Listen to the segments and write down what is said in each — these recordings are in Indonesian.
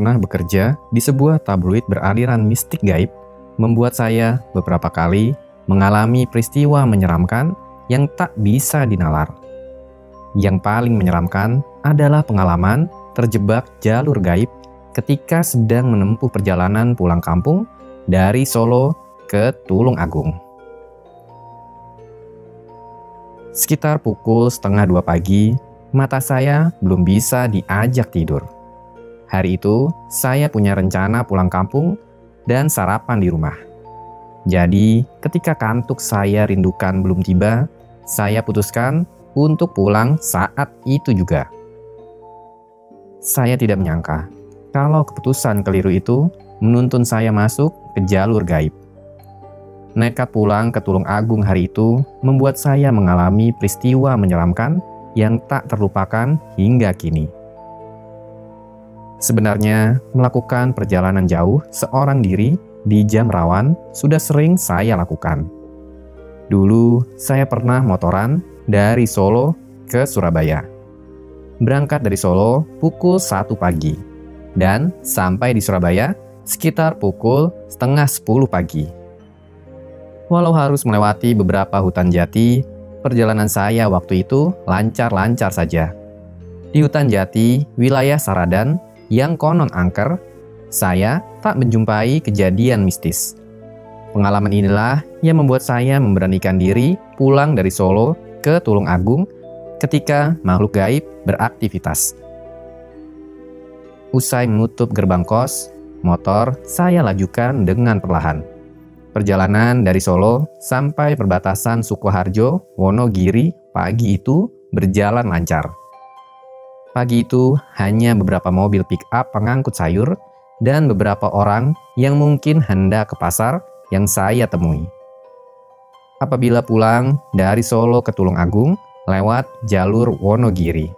pernah bekerja di sebuah tabloid beraliran mistik gaib membuat saya beberapa kali mengalami peristiwa menyeramkan yang tak bisa dinalar. Yang paling menyeramkan adalah pengalaman terjebak jalur gaib ketika sedang menempuh perjalanan pulang kampung dari Solo ke Tulung Agung. Sekitar pukul setengah dua pagi, mata saya belum bisa diajak tidur. Hari itu, saya punya rencana pulang kampung dan sarapan di rumah. Jadi, ketika kantuk saya rindukan belum tiba, saya putuskan untuk pulang saat itu juga. Saya tidak menyangka kalau keputusan keliru itu menuntun saya masuk ke jalur gaib. Nekat pulang ke Tulung Agung hari itu membuat saya mengalami peristiwa menyeramkan yang tak terlupakan hingga kini. Sebenarnya, melakukan perjalanan jauh seorang diri di jam rawan sudah sering saya lakukan. Dulu, saya pernah motoran dari Solo ke Surabaya. Berangkat dari Solo pukul 1 pagi, dan sampai di Surabaya sekitar pukul setengah 10 pagi. Walau harus melewati beberapa hutan jati, perjalanan saya waktu itu lancar-lancar saja. Di hutan jati, wilayah Saradan, yang konon angker, saya tak menjumpai kejadian mistis. Pengalaman inilah yang membuat saya memberanikan diri pulang dari Solo ke Tulung Agung ketika makhluk gaib beraktivitas. Usai menutup gerbang kos, motor saya lajukan dengan perlahan. Perjalanan dari Solo sampai perbatasan Sukoharjo, Wonogiri pagi itu berjalan lancar. Pagi itu hanya beberapa mobil pick-up pengangkut sayur dan beberapa orang yang mungkin hendak ke pasar yang saya temui. Apabila pulang dari Solo ke Tulung Agung lewat jalur Wonogiri.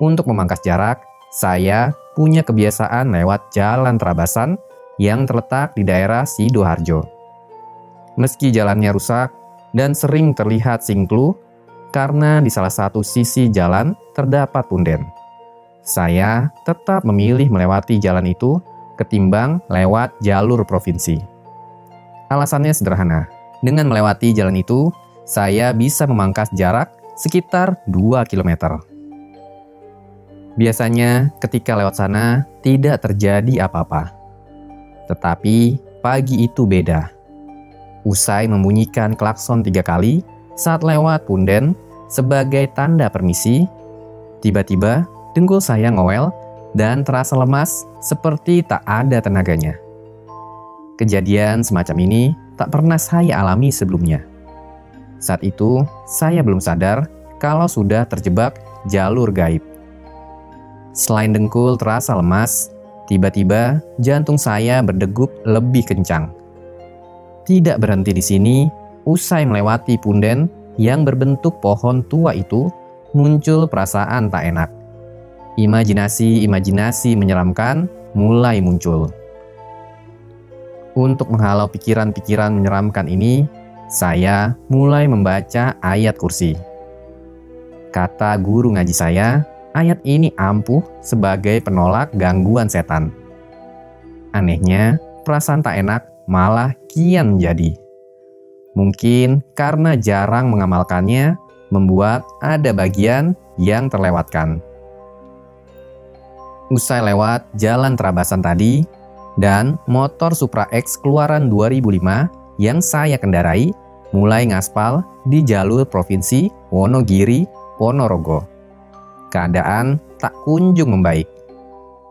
Untuk memangkas jarak, saya punya kebiasaan lewat jalan terabasan yang terletak di daerah Sidoarjo meski jalannya rusak dan sering terlihat singklu karena di salah satu sisi jalan terdapat punden. Saya tetap memilih melewati jalan itu ketimbang lewat jalur provinsi. Alasannya sederhana. Dengan melewati jalan itu, saya bisa memangkas jarak sekitar 2 km. Biasanya ketika lewat sana tidak terjadi apa-apa. Tetapi pagi itu beda. Usai membunyikan klakson tiga kali saat lewat punden sebagai tanda permisi, tiba-tiba dengkul saya ngowel dan terasa lemas seperti tak ada tenaganya. Kejadian semacam ini tak pernah saya alami sebelumnya. Saat itu, saya belum sadar kalau sudah terjebak jalur gaib. Selain dengkul terasa lemas, tiba-tiba jantung saya berdegup lebih kencang. Tidak berhenti di sini, usai melewati punden yang berbentuk pohon tua itu, muncul perasaan tak enak. Imajinasi-imajinasi menyeramkan mulai muncul. Untuk menghalau pikiran-pikiran menyeramkan ini, saya mulai membaca ayat kursi. Kata guru ngaji saya, ayat ini ampuh sebagai penolak gangguan setan. Anehnya, perasaan tak enak malah kian menjadi. Mungkin karena jarang mengamalkannya, membuat ada bagian yang terlewatkan. Usai lewat jalan terabasan tadi, dan motor Supra X keluaran 2005 yang saya kendarai mulai ngaspal di jalur provinsi Wonogiri, Ponorogo. Keadaan tak kunjung membaik.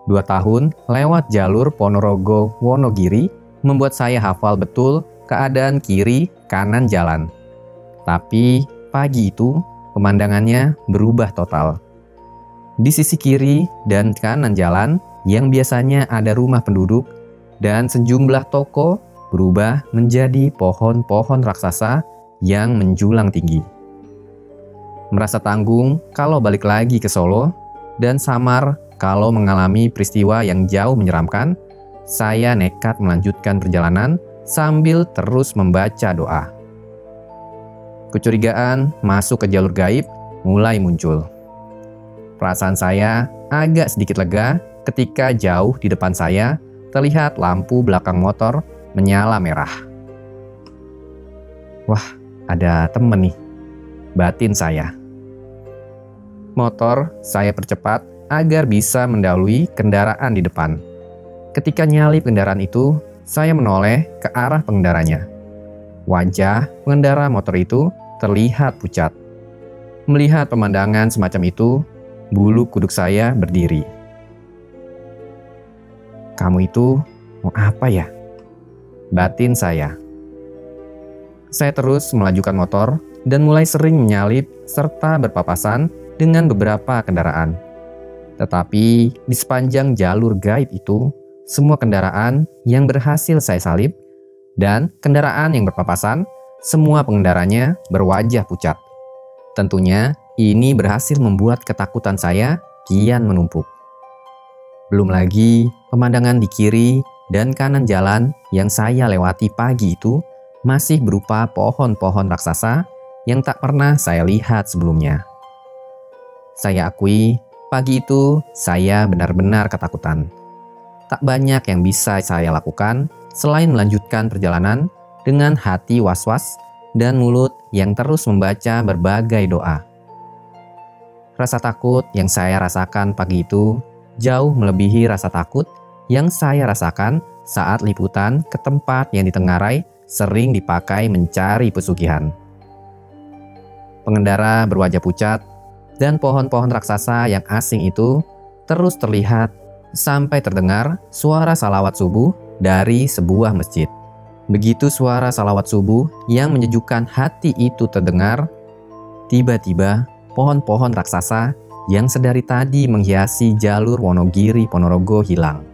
Dua tahun lewat jalur Ponorogo Wonogiri membuat saya hafal betul keadaan kiri kanan jalan. Tapi pagi itu pemandangannya berubah total. Di sisi kiri dan kanan jalan yang biasanya ada rumah penduduk dan sejumlah toko berubah menjadi pohon-pohon raksasa yang menjulang tinggi. Merasa tanggung kalau balik lagi ke Solo dan samar kalau mengalami peristiwa yang jauh menyeramkan, saya nekat melanjutkan perjalanan sambil terus membaca doa. Kecurigaan masuk ke jalur gaib mulai muncul. Perasaan saya agak sedikit lega ketika jauh di depan saya terlihat lampu belakang motor menyala merah. Wah, ada temen nih. Batin saya. Motor saya percepat agar bisa mendahului kendaraan di depan. Ketika nyalip kendaraan itu, saya menoleh ke arah pengendaranya. Wajah pengendara motor itu terlihat pucat. Melihat pemandangan semacam itu, bulu kuduk saya berdiri. Kamu itu mau apa ya? Batin saya. Saya terus melajukan motor dan mulai sering menyalip serta berpapasan dengan beberapa kendaraan. Tetapi di sepanjang jalur gaib itu, semua kendaraan yang berhasil saya salip dan kendaraan yang berpapasan, semua pengendaranya berwajah pucat. Tentunya ini berhasil membuat ketakutan saya kian menumpuk. Belum lagi pemandangan di kiri dan kanan jalan yang saya lewati pagi itu masih berupa pohon-pohon raksasa yang tak pernah saya lihat sebelumnya. Saya akui, pagi itu saya benar-benar ketakutan. Tak banyak yang bisa saya lakukan selain melanjutkan perjalanan dengan hati was-was dan mulut yang terus membaca berbagai doa. Rasa takut yang saya rasakan pagi itu jauh melebihi rasa takut yang saya rasakan saat liputan ke tempat yang ditengarai sering dipakai mencari pesugihan. Pengendara berwajah pucat dan pohon-pohon raksasa yang asing itu terus terlihat sampai terdengar suara salawat subuh dari sebuah masjid. Begitu suara salawat subuh yang menyejukkan hati itu terdengar, tiba-tiba pohon-pohon raksasa yang sedari tadi menghiasi jalur Wonogiri Ponorogo hilang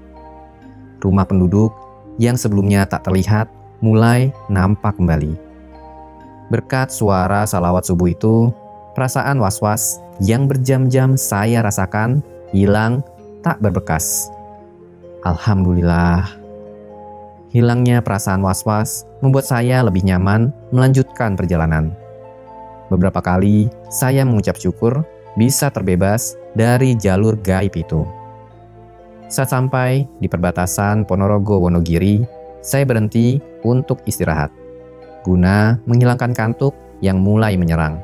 rumah penduduk yang sebelumnya tak terlihat mulai nampak kembali. Berkat suara salawat subuh itu, perasaan was-was yang berjam-jam saya rasakan hilang tak berbekas. Alhamdulillah. Hilangnya perasaan was-was membuat saya lebih nyaman melanjutkan perjalanan. Beberapa kali saya mengucap syukur bisa terbebas dari jalur gaib itu. Saat sampai di perbatasan Ponorogo Wonogiri, saya berhenti untuk istirahat, guna menghilangkan kantuk yang mulai menyerang.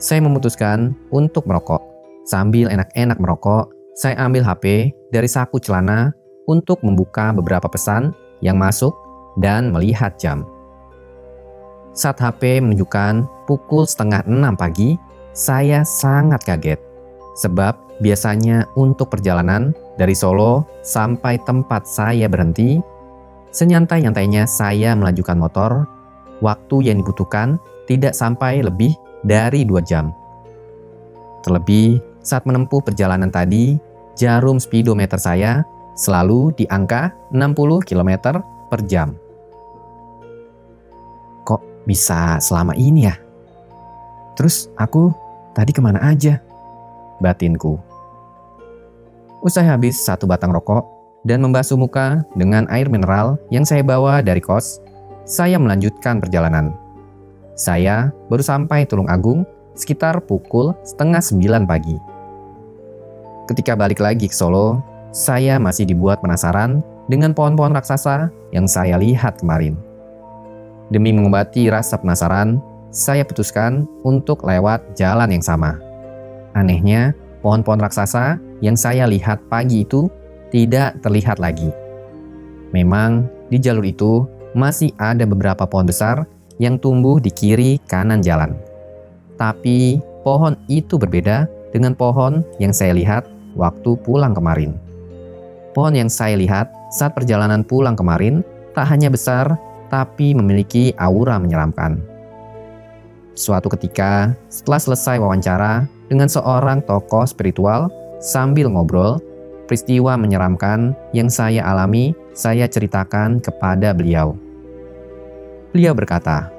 Saya memutuskan untuk merokok. Sambil enak-enak merokok, saya ambil HP dari saku celana untuk membuka beberapa pesan yang masuk dan melihat jam. Saat HP menunjukkan pukul setengah enam pagi, saya sangat kaget. Sebab biasanya untuk perjalanan dari Solo sampai tempat saya berhenti, senyantai-nyantainya saya melanjutkan motor, waktu yang dibutuhkan tidak sampai lebih dari dua jam. Terlebih, saat menempuh perjalanan tadi, jarum speedometer saya selalu di angka 60 km per jam. Kok bisa selama ini ya? Terus aku tadi ke mana aja? Batinku. Usai habis satu batang rokok dan membasuh muka dengan air mineral yang saya bawa dari kos, saya melanjutkan perjalanan. Saya baru sampai Tulung Agung sekitar pukul setengah sembilan pagi. Ketika balik lagi ke Solo, saya masih dibuat penasaran dengan pohon-pohon raksasa yang saya lihat kemarin. Demi mengobati rasa penasaran, saya putuskan untuk lewat jalan yang sama. Anehnya, pohon-pohon raksasa yang saya lihat pagi itu tidak terlihat lagi. Memang di jalur itu masih ada beberapa pohon besar yang tumbuh di kiri kanan jalan. Tapi pohon itu berbeda dengan pohon yang saya lihat waktu pulang kemarin. Pohon yang saya lihat saat perjalanan pulang kemarin tak hanya besar, tapi memiliki aura menyeramkan. Suatu ketika, setelah selesai wawancara dengan seorang tokoh spiritual, Sambil ngobrol, peristiwa menyeramkan yang saya alami saya ceritakan kepada beliau. Beliau berkata,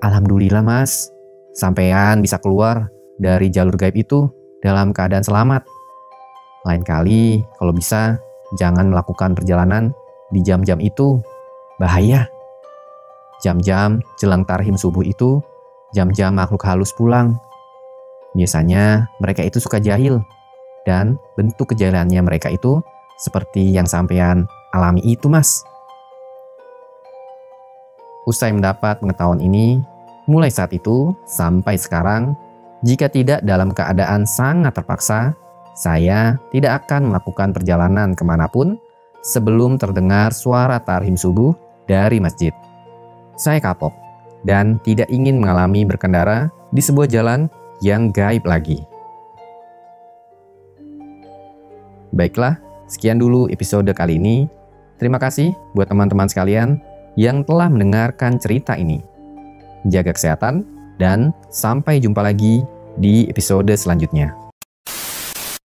Alhamdulillah mas, sampean bisa keluar dari jalur gaib itu dalam keadaan selamat. Lain kali, kalau bisa, jangan melakukan perjalanan di jam-jam itu. Bahaya. Jam-jam jelang tarhim subuh itu, jam-jam makhluk halus pulang Biasanya mereka itu suka jahil. dan bentuk kejalannya mereka itu seperti yang sampean alami itu mas. Usai mendapat pengetahuan ini, mulai saat itu sampai sekarang, jika tidak dalam keadaan sangat terpaksa, saya tidak akan melakukan perjalanan ke mana pun sebelum terdengar suara tarhim subuh dari masjid. Saya kapok dan tidak ingin mengalami berkendara di sebuah jalan yang gaib lagi. Baiklah, sekian dulu episode kali ini. Terima kasih buat teman-teman sekalian yang telah mendengarkan cerita ini. Jaga kesehatan dan sampai jumpa lagi di episode selanjutnya.